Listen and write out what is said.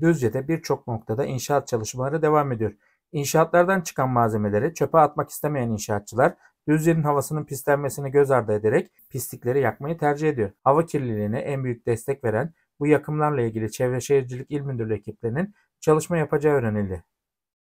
Düzce'de birçok noktada inşaat çalışmaları devam ediyor. İnşaatlardan çıkan malzemeleri çöpe atmak istemeyen inşaatçılar Düzce'nin havasının pislenmesini göz ardı ederek pislikleri yakmayı tercih ediyor. Hava kirliliğine en büyük destek veren bu yakımlarla ilgili Çevre Şehircilik İl Müdürlüğü ekiplerinin çalışma yapacağı öğrenildi.